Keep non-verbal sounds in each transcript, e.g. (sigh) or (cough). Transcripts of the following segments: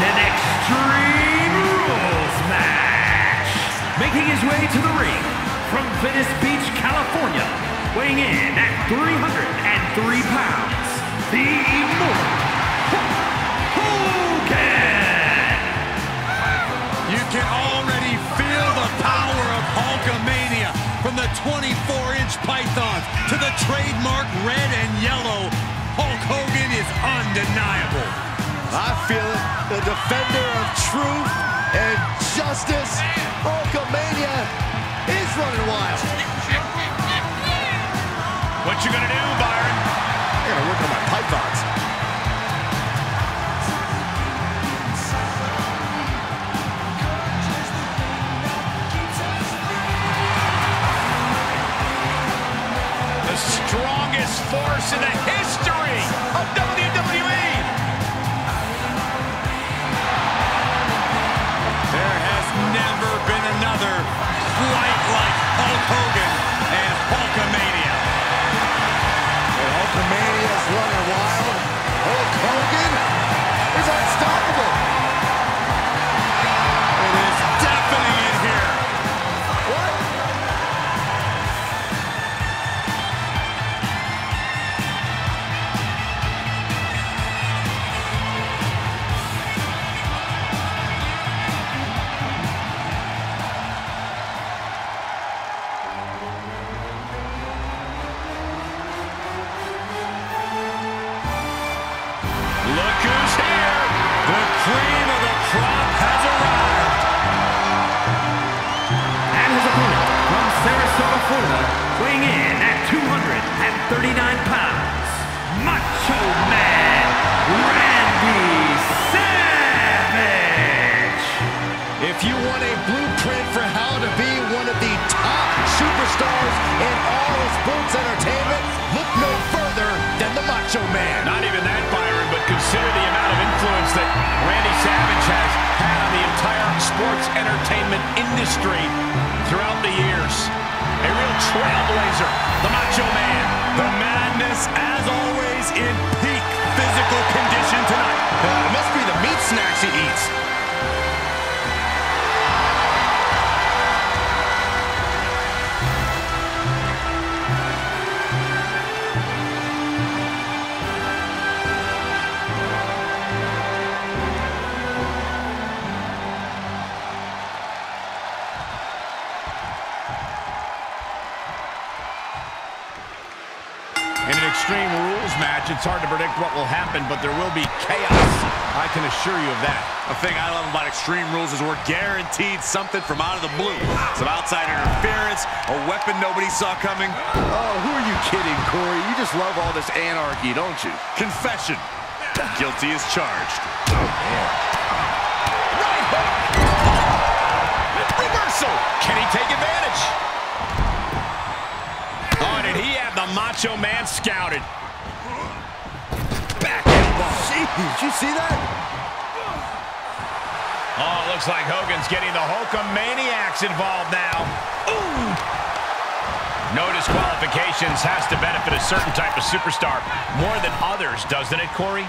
an Extreme Rules match. Making his way to the ring from Venice Beach, California, weighing in at 303 pounds, the Immortal Hogan. You can already feel the power of Hulkamania from the 24-inch pythons to the trademark red and yellow. Hulk Hogan is undeniable. I feel it. The defender of truth and justice. Hulkamania is running wild. What you gonna do, Byron? I gotta work on my pythons. The strongest force in the history of cream of the crop has arrived. And his opponent from Sarasota, Florida, weighing in at 239 pounds, Macho Man Randy Savage. If you want a blueprint for how to be one of the top superstars in all of sports entertainment, influence that Randy Savage has had on the entire sports entertainment industry throughout the years. A real trailblazer, the Macho Man. The madness, as always, in peak physical condition tonight. Uh, it must be the meat snacks he eats. In an Extreme Rules match, it's hard to predict what will happen, but there will be chaos. I can assure you of that. The thing I love about Extreme Rules is we're guaranteed something from out of the blue. Some outside interference, a weapon nobody saw coming. Oh, who are you kidding, Corey? You just love all this anarchy, don't you? Confession. Guilty is charged. Right hook! Reversal! Can he take advantage? Macho Man scouted? Back elbow. Gee, did you see that? Oh, it looks like Hogan's getting the Hulkamaniacs involved now. Ooh! No disqualifications has to benefit a certain type of superstar more than others, doesn't it, Corey?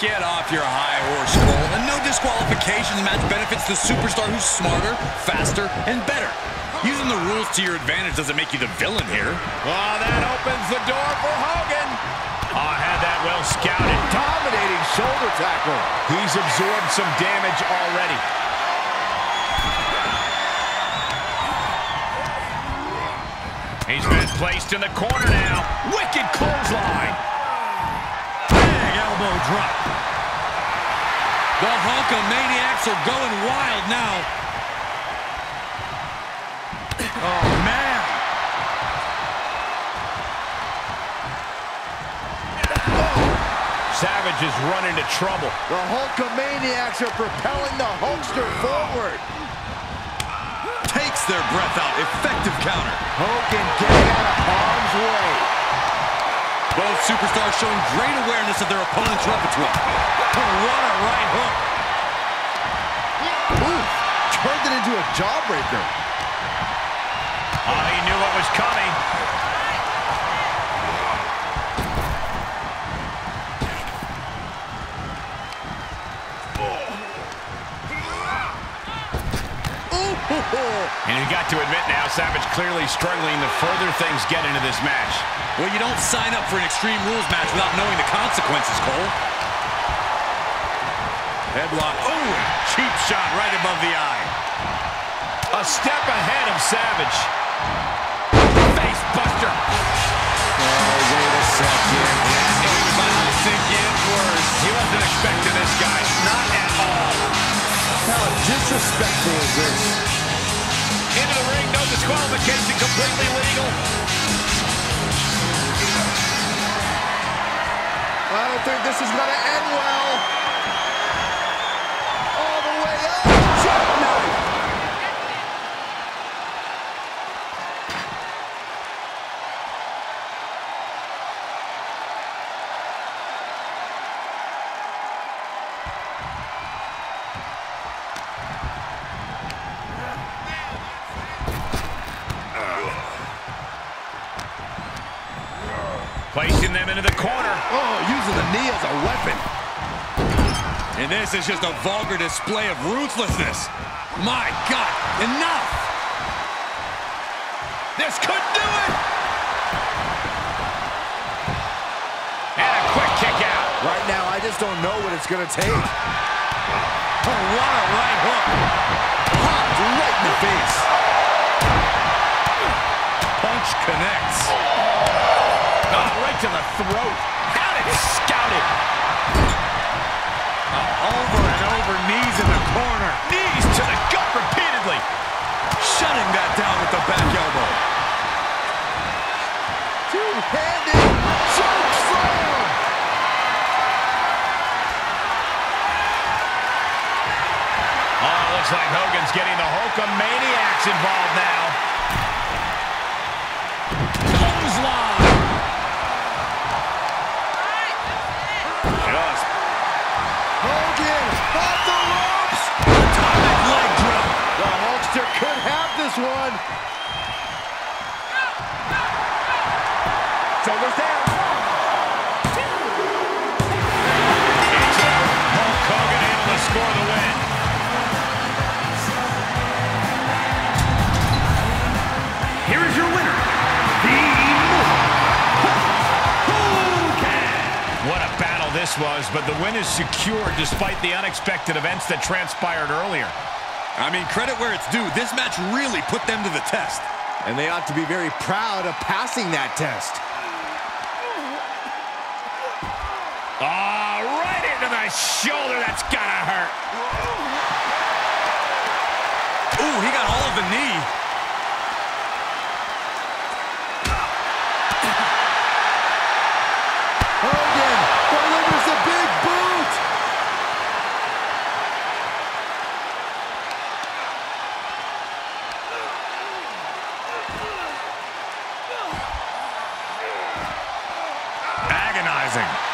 Get off your high horse, Cole. And no disqualifications match benefits the superstar who's smarter, faster, and better. Using the rules to your advantage doesn't make you the villain here. Oh, that opens the door for Hogan. Oh, had that well scouted. Dominating shoulder tackle. He's absorbed some damage already. He's been placed in the corner now. Wicked clothesline. Big elbow drop. The Hulkamaniacs are going wild now. Oh, man. Savage is run into trouble. The Hulkamaniacs are propelling the Hulkster forward. Takes their breath out. Effective counter. Hogan getting out of harm's way. Both superstars showing great awareness of their opponent's repertoire. What a right hook. Ooh, turned it into a a jawbreaker. Oh, he knew what was coming. (laughs) And you got to admit now, Savage clearly struggling the further things get into this match. Well, you don't sign up for an Extreme Rules match without knowing the consequences, Cole. Headlock. Oh, cheap shot right above the eye. A step ahead of Savage. Disrespectful is this? Into the ring, no disqualification, completely legal. I don't think this is going to end well. Oh, using the knee as a weapon. And this is just a vulgar display of ruthlessness. My God, enough! This could do it. And a quick kick out. Right now, I just don't know what it's going to take. Oh, what a right hook. Popped right in the face. Punch connects. Oh, right to the throat. Got it scouted. Over, knees in the corner. Knees to the gut repeatedly. Shutting that down with the back elbow. Two-handed choke slam. Oh, looks like Hogan's getting the Hulkamaniacs involved now. One. Shoulders down. Hulk Hogan able to score the win. Here is your winner, the Immortal Hogan. What a battle this was, but the win is secured despite the unexpected events that transpired earlier. I mean, credit where it's due. This match really put them to the test. And they ought to be very proud of passing that test. Ah, right into the shoulder. That's gotta hurt. Ooh, he got all of the knee. Agonizing.